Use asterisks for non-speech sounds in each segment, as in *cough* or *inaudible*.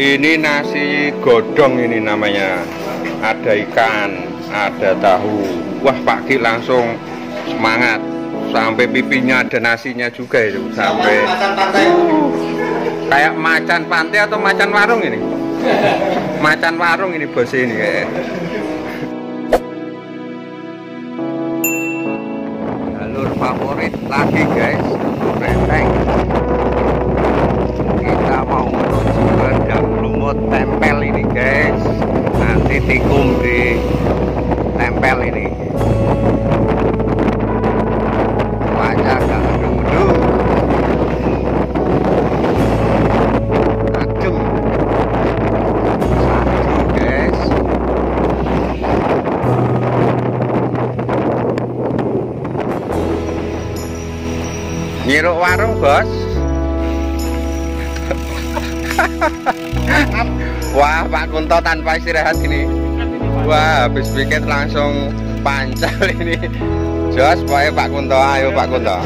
Ini nasi godong ini namanya. Ada ikan, ada tahu. Wah Pak Ki langsung semangat. Sampai pipinya ada nasinya juga itu. Sampai Macan pantai. kayak macan pantai atau macan warung ini. Macan warung ini bos ini kayak. Jalur favorit lagi guys, Renteng. Kita mau menuju ke Lumut Tempel ini guys. Nanti tikung di tempel ini. Wajah agak gedung-gedung. Adem. Satu guys. Nyiruk warung bos. *laughs* Wah Pak Kunto tanpa istirahat ini. Wah habis bikin langsung pancal ini. Jos pokoknya Pak Kunto ayo Pak Kunto.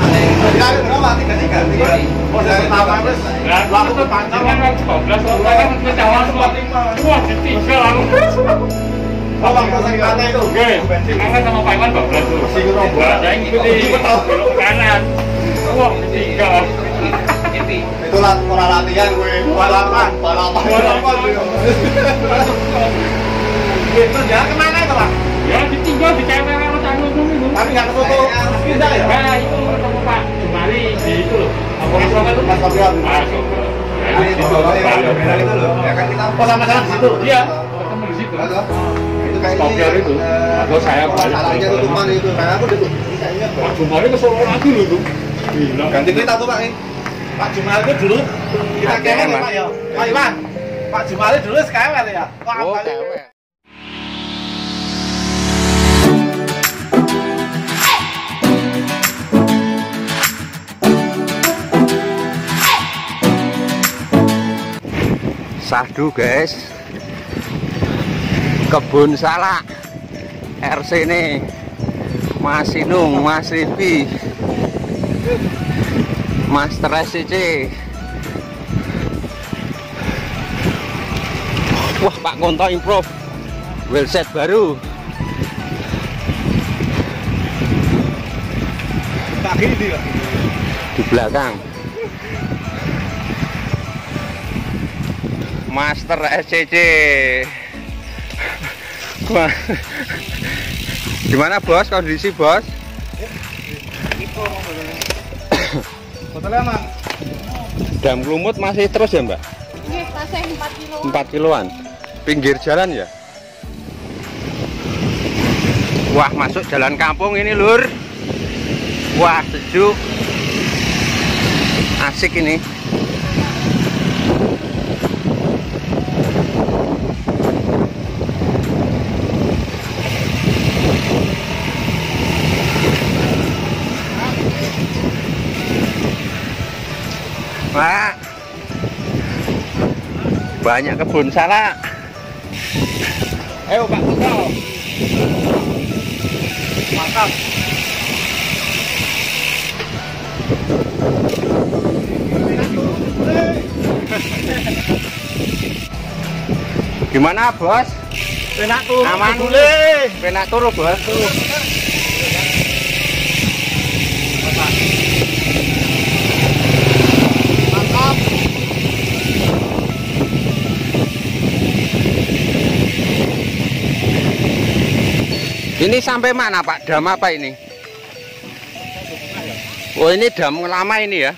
Tiga terus. Pantai itu. Oke, kangen sama Pak Iwan 12 tuh. Masih ngerokok. Nah, saya ngikuti belok kanan. Wah, ditinggal. Itu lah orang latihan gue balapan, balapan, balapan. Itu dia ke mana itu pak? Ya, ditinggal di kamera sama canggung itu. Tapi nggak kefoto pindah ya? Nah, itu ketemu Pak Jumali di itu loh. Apa Mas itu? Mas. Ah, Sofian. Ya, Ini di Solo ya, kamera itu loh. Ya kan kita. Oh sama-sama di situ. Iya, ketemu di situ. Itu kayak Sofian itu. eh, Atau saya balik. Salahnya tutupan itu. Karena aku. Saya ingat Pak Jumali ke Solo lagi loh. Gila. Ganti kita tuh Pak. Pak Jumali itu dulu kita kemen ya. Pak ya. Pak Iwan. Pak Jumali dulu sekarang ya. Wah, Oh, cewek. Sahdu guys Kebun salak RC ini Mas Inung, Mas Rivi Mas Tresici Wah Pak Konto improve. Wheelset baru. Pak gini Pak. di belakang. Master SCC Wah. Gimana bos? Kondisi bos? Fotonya Mang. Dam lumut masih terus ya mbak? Ini tasnya 4 kilo. 4 kiloan Pinggir jalan ya? Wah masuk jalan kampung ini lur Wah sejuk Asik ini banyak kebun salak ayo Pak Kuto Mantap. gimana bos Enak tuh. aman boleh. penak turu bos ini sampai mana Pak? Dam apa ini? Oh ini dam lama ini ya?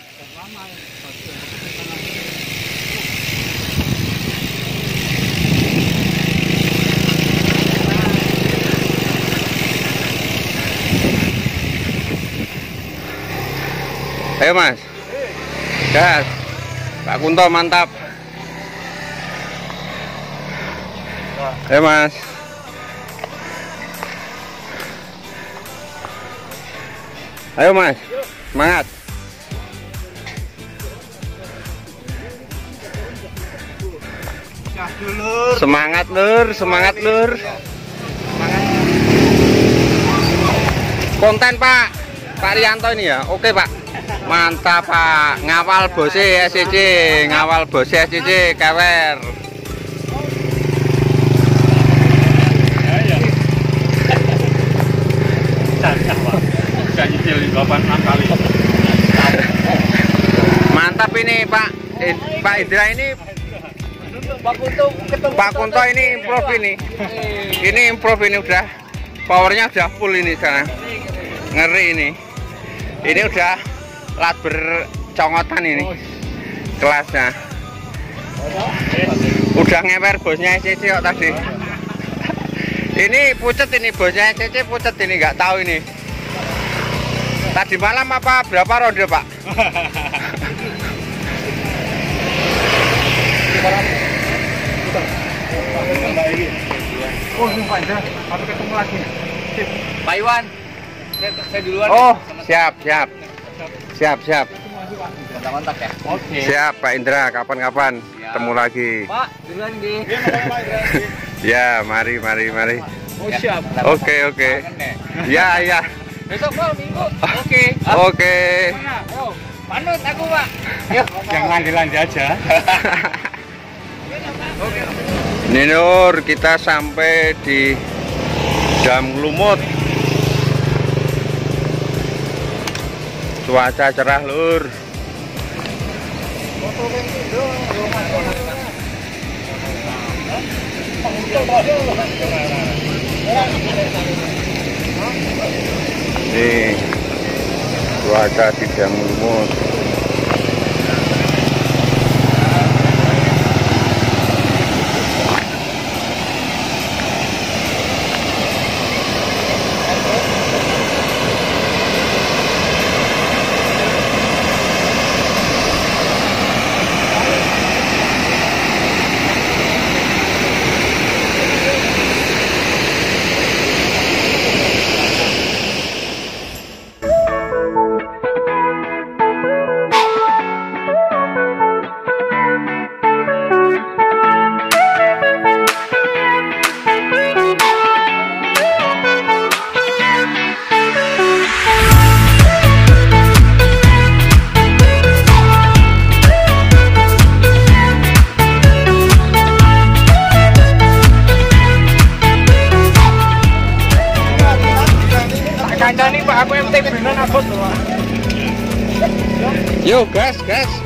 Ayo mas. Gas. Pak Kunto mantap. Ayo mas Ayo mas, semangat. Semangat lur, semangat lur. Konten pak, Pak Rianto ini ya, oke pak. Mantap pak, ngawal bose SCC, ngawal bose SCC, kewer. Cakap pak mobil 86 kali. Mantap ini Pak Eh, Pak Indra ini Pak Kunto Pak Kunto ini improve ini. Ini improve ini udah powernya udah full ini sekarang. Ngeri ini. Ini udah lat bercongotan ini kelasnya. Udah ngeper bosnya SCC kok tadi. Ini pucet ini bosnya SCC pucet ini nggak tahu ini. Tadi malam apa berapa ronde Pak? Oh, ini Pak Indra. Sampai ketemu lagi. Pak Iwan, saya, saya duluan. Oh siap siap siap siap ya. Oke. siap Pak Indra kapan-kapan ketemu lagi. Pak, duluan di. *laughs* Ya mari mari mari. Oh siap. Oke oke. Ya ya. Besok Pak, minggu. Oke. Oke. Mana? Yo, panut aku Pak. Yuk, jangan lanjut aja. Ninur kita sampai di Dam Lumut. Cuaca cerah lur. Nih cuaca di Dam Lumut. Kancani Yo gas gas.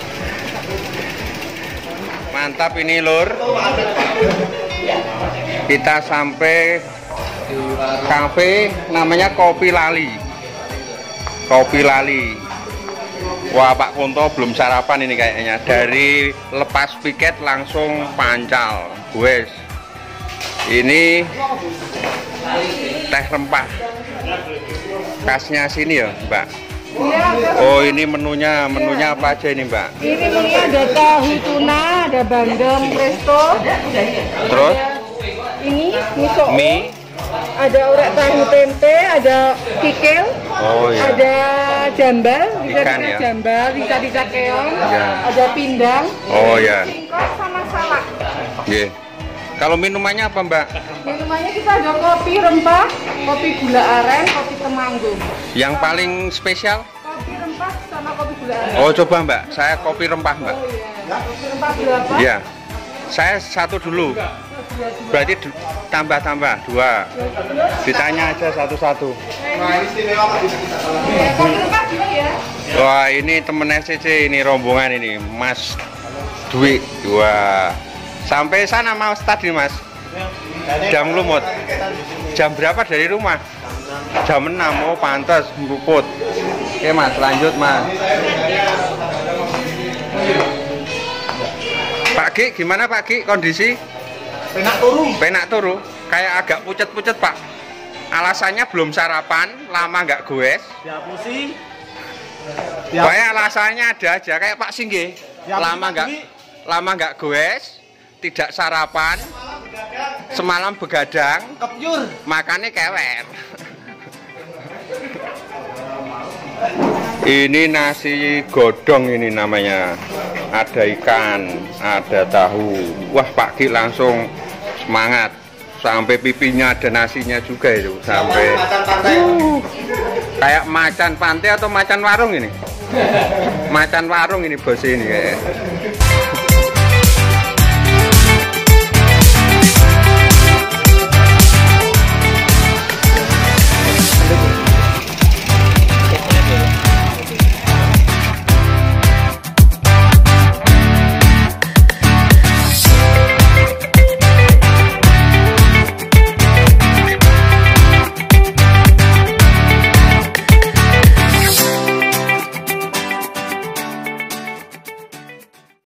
Mantap ini lur. Kita sampai kafe namanya Kopi Lali. kopi lali. Wah Pak Kunto belum sarapan ini kayaknya. Dari lepas piket langsung pancal. Wes. Ini teh rempah. Khasnya sini ya, Mbak. Iya, Oh ini menunya, menunya apa aja ini Mbak? ini menu ada tahu tuna, ada bandeng presto, Terus ini miso, mie, ada orek tahu tempe, ada kikil, oh ya, ada jambal, bisa Ikan, ya? jambal, bisa bisa keong, Ya. ada pindang, oh ya, singkong sama salak. Iya. Kalau minumannya apa Mbak? Minumannya kita ada kopi rempah, kopi gula aren, kopi temanggung. Yang paling spesial? Kopi rempah sama kopi gula aren. Oh coba Mbak, saya kopi rempah Mbak. Oh iya. Kopi rempah berapa? Iya. Saya satu dulu. Berarti tambah-tambah dua. Ditanya aja satu-satu. Nah. Ya, dulu ya. Wah ini temen SCC ini rombongan ini Mas Dwi. Wah sampai sana Mas tadi Mas. Jam lumut. Jam berapa dari rumah? Jam 6. Oh pantas luput. Oke Mas lanjut Mas. Pak Ki gimana Pak Ki kondisi? Penak turu. Penak turu, kayak agak pucet-pucet pak. Alasannya belum sarapan, lama nggak goes. Dihapusi. Ya. Pokoknya alasannya ada aja, kayak Pak Singgi. Lama nggak lama nggak goes, tidak sarapan, semalam begadang, makannya kewer. Ini nasi godong ini namanya. Ada ikan, ada tahu. Wah Pak Ki langsung semangat. Sampai pipinya ada nasinya juga itu. Sampai pantai. kayak macan pantai atau macan warung ini? *laughs* Macan warung ini bos ini kayak.